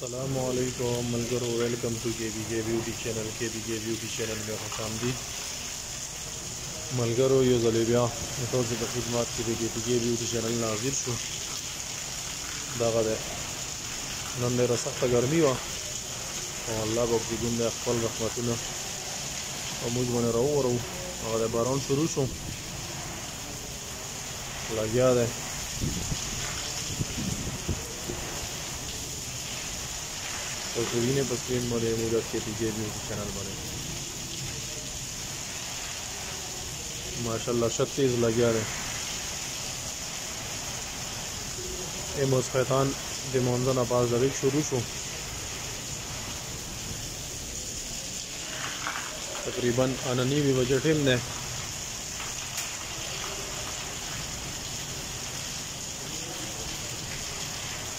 السلام علیکم ملګرو ویلکم ټو کې بي جي بیوټي چینل کې بي جي بیوټي چینل مې خوش آمدید ملګرو یو ځلې بیا د تاسو په خدمت کې د کې پي کې بیوټي چینل نه حاضر شو دغه دی نن ډېره سخته ګرمي وه او الله پاک چې کوم دی خپل رحمتونه په موږ باندې راوورو هغه د باران شروع شو لګیا دی تاسو وینئ په سکرین باندې موږ د کې پي کې بیوټي چینل باندې ماشاءالله ښه تیز لګیا دی ایم اوس خیتان د مونځه نه پاس ډریک شروع شو تقریبا انا نیمې بجې ټیم دی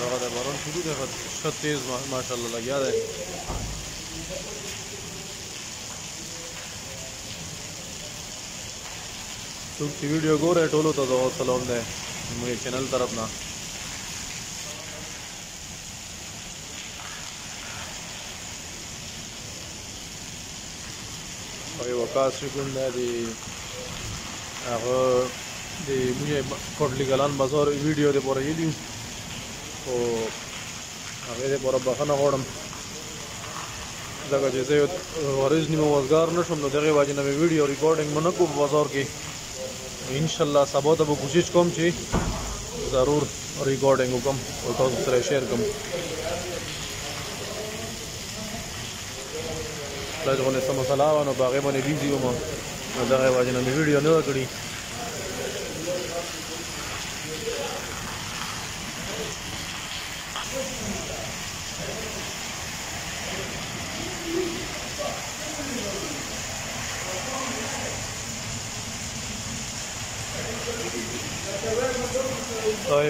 دغه د باران شروع دی ښه تیز ماشاءالله لګیا دی څوک چې ویډیو ګورئ ټولو ته زما سلام دی زموږ چینل طرف نه او یو کار چې کوم دی د هغه د موږ کوټلی ګلان بازار ویډیو د پوره یې خو هغې دې پوره بخښنه غواړم ځکه چې زه یو ورځ نیمه وزګار نه شوم نو دغې وجې نه مې ویډیو ریکارډینګ مو نه کوم په بازار کې انشاءالله سبا ته به کوشش کوم چې ضرور ریکارډینګ وکړم او تاسو سره شیر کوم لږ غونې څه مسله وه نو په هغې باندې بیزي وم نو دغې وجې نه مې ویډیو نه وه کړې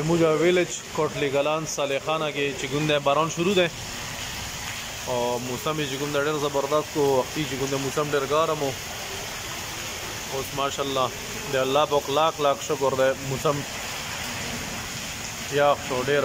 موجا ویلج کوټلی ګلان صالحانه کې چې ګوند باران شروع ده او موسم یې ګوند ډېر زبردست او وختي چې ګوند موسم ډېر ګرم او اوس ماشاءالله د الله په کلاک کلاک شکر دی موسم یاخ شو ډیر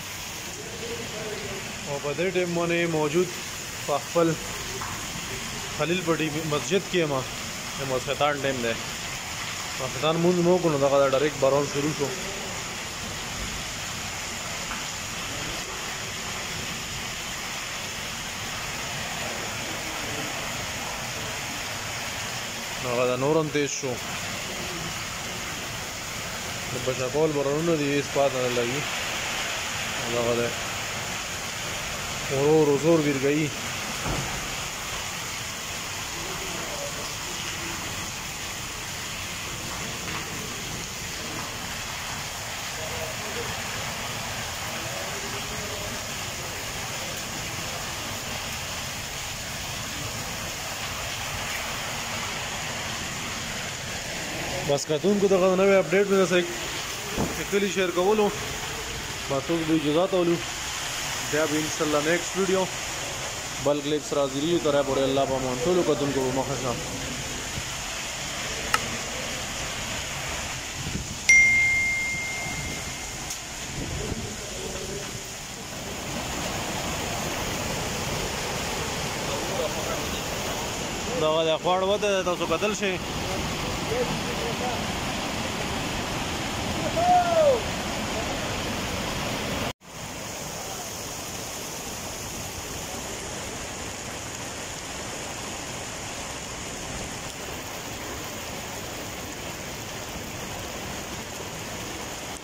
او په دې ټیم باندې موجود په خپل خلیل پټي مسجد کې ما د مسخطان ټیم دی مسخطان مونږ مو کو نو دغه ډایرکټ بارون شروع شو هغه د نورم تیز شو د بچا کول برنونه دی ویس پاته نه لګي دغه ده ورو ورو زور ګیر گئی بس کتونکو دغه نوې اپډیټ مې درسره کلی شیر کولو بس اوس به اجازه تولو بیا به ان شاء الله نیکسټ ویډیو بل کلیپ سره حاضر یو تر پورې الله په مون ټول کتونکو په مخه شه دغه د خواړ وته ده تاسو کتل شي